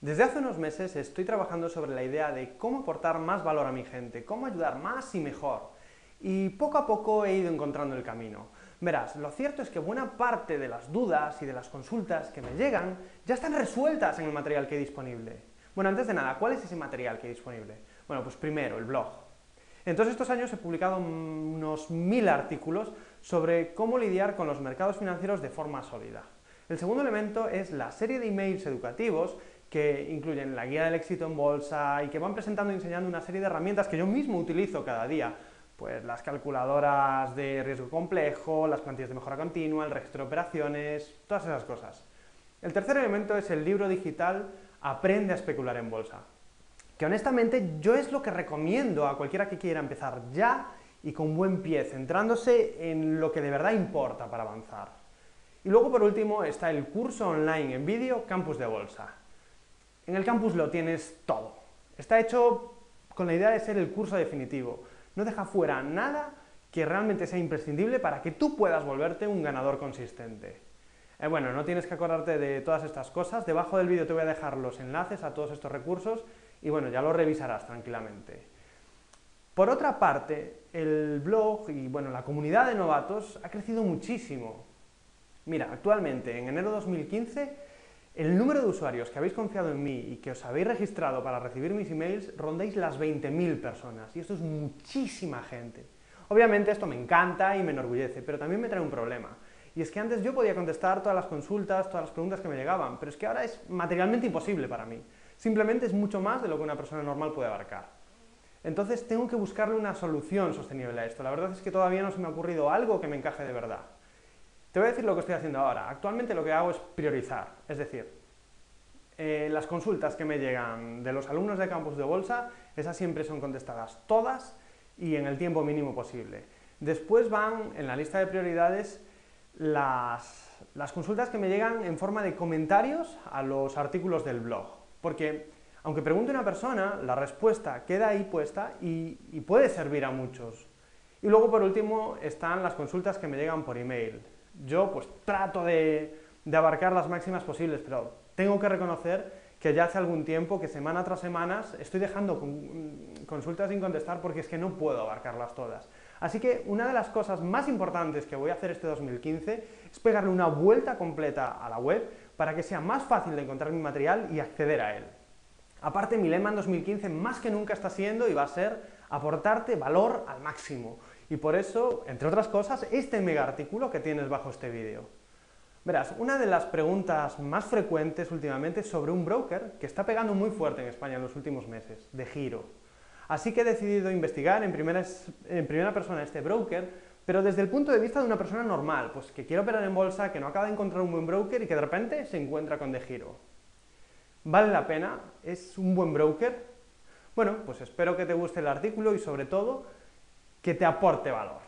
Desde hace unos meses estoy trabajando sobre la idea de cómo aportar más valor a mi gente, cómo ayudar más y mejor. Y poco a poco he ido encontrando el camino. Verás, lo cierto es que buena parte de las dudas y de las consultas que me llegan ya están resueltas en el material que hay disponible. Bueno, antes de nada, ¿cuál es ese material que hay disponible? Bueno, pues primero, el blog. En todos estos años he publicado unos mil artículos sobre cómo lidiar con los mercados financieros de forma sólida. El segundo elemento es la serie de emails educativos que incluyen la guía del éxito en bolsa y que van presentando y enseñando una serie de herramientas que yo mismo utilizo cada día, pues las calculadoras de riesgo complejo, las plantillas de mejora continua, el registro de operaciones, todas esas cosas. El tercer elemento es el libro digital Aprende a especular en bolsa, que honestamente yo es lo que recomiendo a cualquiera que quiera empezar ya y con buen pie, centrándose en lo que de verdad importa para avanzar. Y luego por último está el curso online en vídeo Campus de Bolsa, en el campus lo tienes todo. Está hecho con la idea de ser el curso definitivo. No deja fuera nada que realmente sea imprescindible para que tú puedas volverte un ganador consistente. Eh, bueno, no tienes que acordarte de todas estas cosas. Debajo del vídeo te voy a dejar los enlaces a todos estos recursos y bueno, ya lo revisarás tranquilamente. Por otra parte, el blog y bueno, la comunidad de novatos ha crecido muchísimo. Mira, actualmente, en enero de 2015, el número de usuarios que habéis confiado en mí y que os habéis registrado para recibir mis emails rondáis las 20.000 personas y esto es muchísima gente. Obviamente esto me encanta y me enorgullece, pero también me trae un problema. Y es que antes yo podía contestar todas las consultas, todas las preguntas que me llegaban, pero es que ahora es materialmente imposible para mí. Simplemente es mucho más de lo que una persona normal puede abarcar. Entonces tengo que buscarle una solución sostenible a esto. La verdad es que todavía no se me ha ocurrido algo que me encaje de verdad. Te voy a decir lo que estoy haciendo ahora. Actualmente lo que hago es priorizar, es decir, eh, las consultas que me llegan de los alumnos de campus de bolsa, esas siempre son contestadas todas y en el tiempo mínimo posible. Después van en la lista de prioridades las, las consultas que me llegan en forma de comentarios a los artículos del blog, porque aunque pregunte una persona, la respuesta queda ahí puesta y, y puede servir a muchos. Y luego, por último, están las consultas que me llegan por email. Yo pues trato de, abarcar las máximas posibles, pero tengo que reconocer que ya hace algún tiempo, que semana tras semana, estoy dejando consultas sin contestar porque es que no puedo abarcarlas todas. Así que una de las cosas más importantes que voy a hacer este 2015 es pegarle una vuelta completa a la web para que sea más fácil de encontrar mi material y acceder a él. Aparte, mi lema en 2015 más que nunca está siendo y va a ser aportarte valor al máximo. Y por eso, entre otras cosas, este mega artículo que tienes bajo este vídeo. Verás, una de las preguntas más frecuentes últimamente es sobre un broker que está pegando muy fuerte en España en los últimos meses, de giro. Así que he decidido investigar en primera, en primera persona este broker, pero desde el punto de vista de una persona normal, pues que quiere operar en bolsa, que no acaba de encontrar un buen broker y que de repente se encuentra con de giro. ¿Vale la pena? ¿Es un buen broker? Bueno, pues espero que te guste el artículo y sobre todo que te aporte valor.